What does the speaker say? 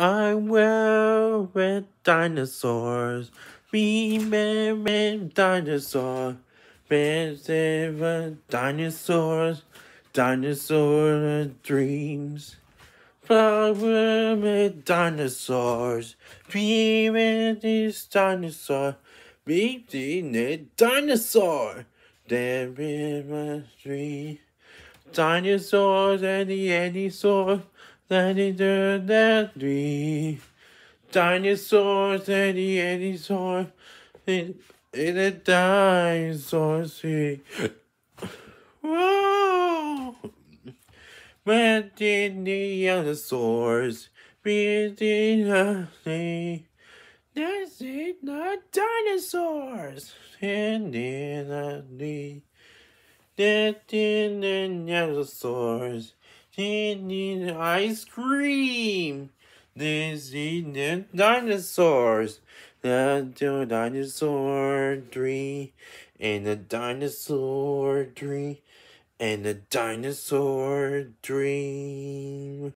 I will with dinosaurs. Be with dinosaurs. With dinosaurs. Dinosaur dreams. Flower with dinosaurs. Be with these dinosaurs. Be the dinosaur. There is my dream. Dinosaurs and the dinosaurs. Dinosaurs and the dinosaurs. In, a dinosaur sea. Whoa! Did the dinosaurs be the? That's it, not dinosaurs. And in the in the dinosaurs. Eating ice cream. This eating dinosaurs. The dinosaur tree. And the dinosaur tree. And the dinosaur dream.